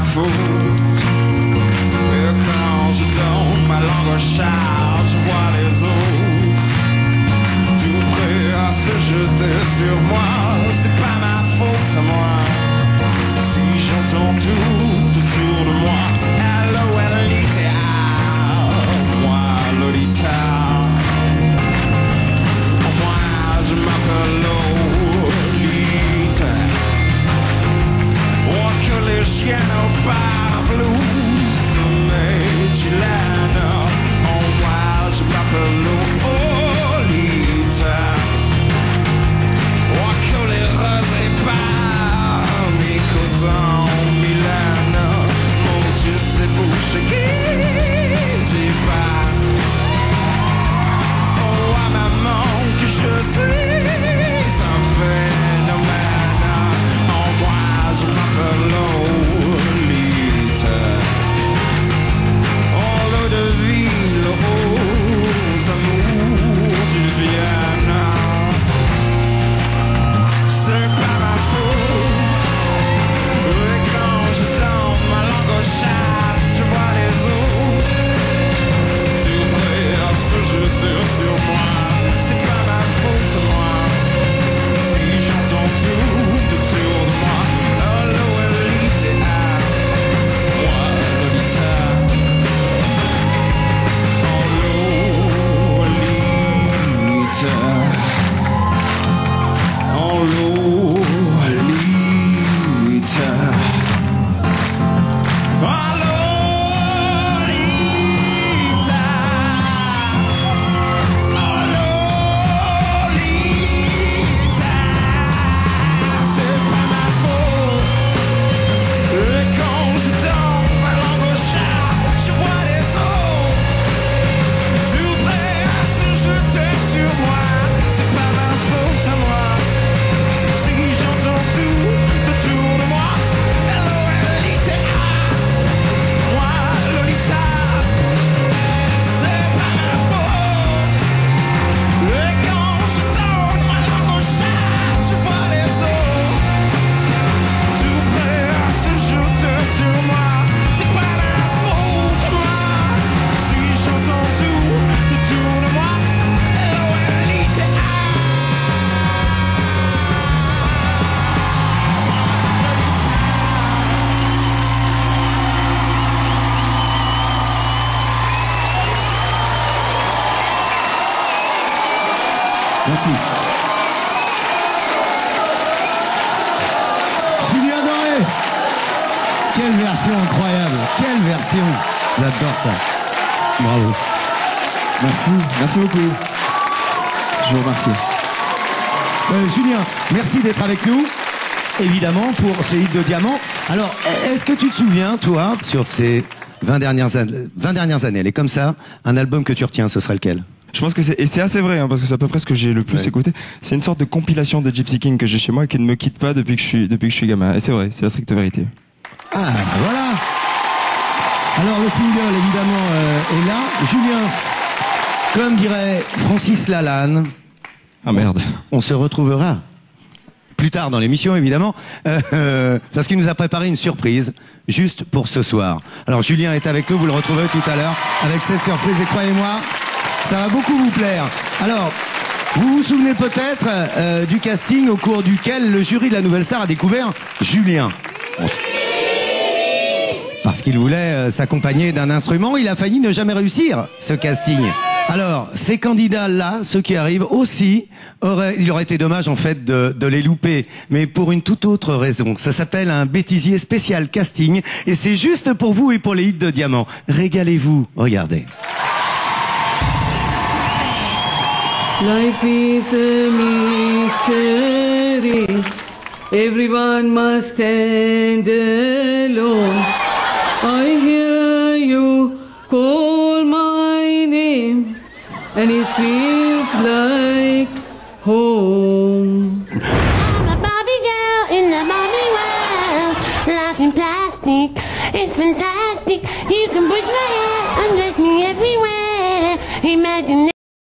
Ma faute. Quand je donne ma langue je vois les autres tout prêts à se jeter sur moi. Merci. Julien Doré Quelle version incroyable Quelle version J'adore ça. Bravo. Merci. Merci beaucoup. Je vous remercie. Euh, Julien, merci d'être avec nous. Évidemment, pour ce hit de diamant. Alors, est-ce que tu te souviens, toi, sur ces 20 dernières, an- 20 dernières années, elle est comme ça, un album que tu retiens, ce serait lequel? Je pense que c'est et c'est assez vrai hein, parce que c'est à peu près ce que j'ai le plus Ouais. écouté. C'est une sorte de compilation de Gypsy King que j'ai chez moi et qui ne me quitte pas depuis que je suis depuis que je suis gamin. Et c'est vrai, c'est la stricte vérité. Ah, voilà. Alors le single évidemment euh, est là. Julien, comme dirait Francis Lalanne, Ah merde. on se retrouvera plus tard dans l'émission évidemment, euh, euh, parce qu'il nous a préparé une surprise juste pour ce soir. Alors Julien est avec nous, vous le retrouverez tout à l'heure avec cette surprise et croyez-moi, ça va beaucoup vous plaire. Alors, vous vous souvenez peut-être euh, du casting au cours duquel le jury de la Nouvelle Star a découvert Julien. Parce qu'il voulait euh, s'accompagner d'un instrument, il a failli ne jamais réussir ce casting. Alors, ces candidats-là, ceux qui arrivent aussi, auraient, il aurait été dommage en fait de, de les louper, mais pour une toute autre raison. Ça s'appelle un bêtisier spécial casting, et c'est juste pour vous et pour les hits de diamant. Régalez-vous, regardez. Life is a mystery. Everyone must stand alone. I hear you call my name, and it feels like home. I'm a Barbie girl in the Barbie world. locked in plastic, it's fantastic. You can push my hair and dress me everywhere. Imagine.